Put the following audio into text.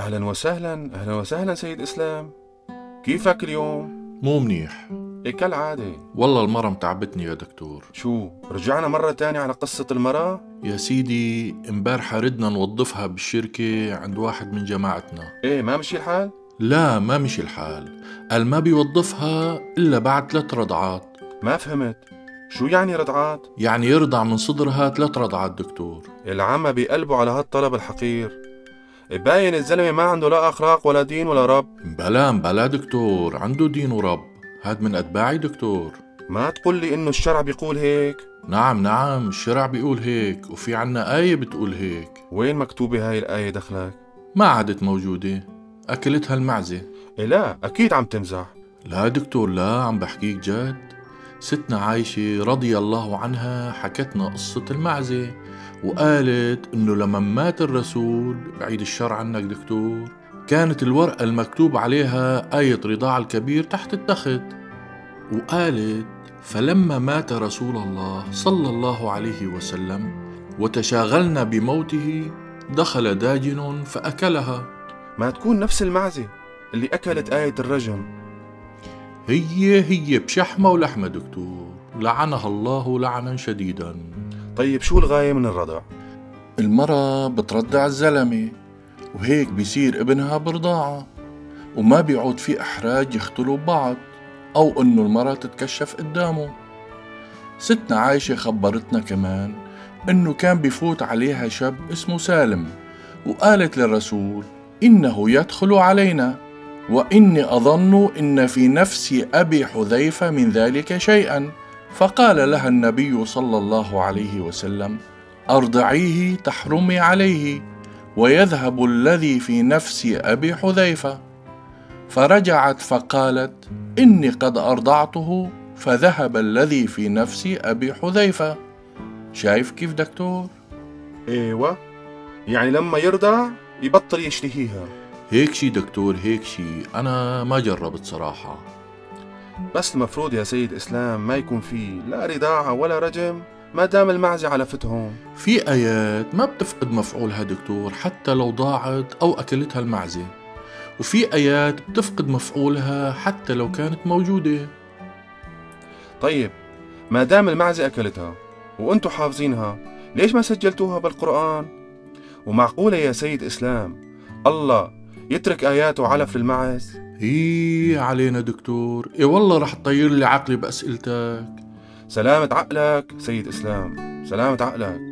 أهلا وسهلا أهلا وسهلا سيد إسلام. كيفك اليوم؟ مو منيح. إيه كالعادة. والله المرة متعبتني يا دكتور. شو رجعنا مرة تانية على قصة المرأة؟ يا سيدي امبارحة ردنا نوظفها بالشركة عند واحد من جماعتنا. إيه ما مشي الحال؟ لا ما مشي الحال. قال ما بيوظفها إلا بعد ثلاث رضعات. ما فهمت. شو يعني رضعات؟ يعني يرضع من صدرها ثلاث رضعات دكتور. العمى بيقلبوا على هالطلب الحقير. باين الزلمة ما عنده لا أخلاق ولا دين ولا رب. بلا بلا دكتور عنده دين ورب. هاد من أتباعي دكتور. ما تقول لي إنه الشرع بيقول هيك؟ نعم نعم الشرع بيقول هيك وفي عنا آية بتقول هيك. وين مكتوبة هاي الآية دخلك؟ ما عادت موجودة. أكلتها المعزة. إيه لا أكيد عم تمزح. لا دكتور لا عم بحكيك جد. ستنا عايشة رضي الله عنها حكتنا قصة المعزة. وقالت إنه لما مات الرسول بعيد الشر عنك دكتور كانت الورقة المكتوب عليها آية رضاع الكبير تحت التخت. وقالت فلما مات رسول الله صلى الله عليه وسلم وتشاغلنا بموته دخل داجن فأكلها. ما تكون نفس المعزة اللي أكلت آية الرجم هي هي بشحمة ولحمة دكتور لعنها الله لعنا شديدا. طيب شو الغاية من الرضع؟ المرة بترضع الزلمة وهيك بيصير ابنها برضاعة وما بيعود في إحراج يختلوا ببعض أو إنه المرة تتكشف قدامه ستنا عايشة خبرتنا كمان إنه كان بيفوت عليها شاب اسمه سالم وقالت للرسول إنه يدخل علينا وإني أظن إن في نفس أبي حذيفة من ذلك شيئا فقال لها النبي صلى الله عليه وسلم أرضعيه تحرمي عليه ويذهب الذي في نفس أبي حذيفة. فرجعت فقالت إني قد أرضعته فذهب الذي في نفس أبي حذيفة. شايف كيف دكتور؟ إيوه يعني لما يرضع يبطل يشتهيها. هيك شي دكتور هيك شي. أنا ما جربت صراحة. بس المفروض يا سيد إسلام ما يكون في لا رضاعة ولا رجم ما دام المعزة على فتهم. في آيات ما بتفقد مفعولها دكتور حتى لو ضاعت أو أكلتها المعزة وفي آيات بتفقد مفعولها حتى لو كانت موجودة. طيب ما دام المعزة أكلتها وأنتوا حافظينها ليش ما سجلتوها بالقرآن؟ ومعقولة يا سيد إسلام الله يترك آياته علف للمعز؟ هي علينا دكتور. إي والله رح تطير لي عقلي بأسئلتك. سلامة عقلك سيد إسلام. سلامة عقلك.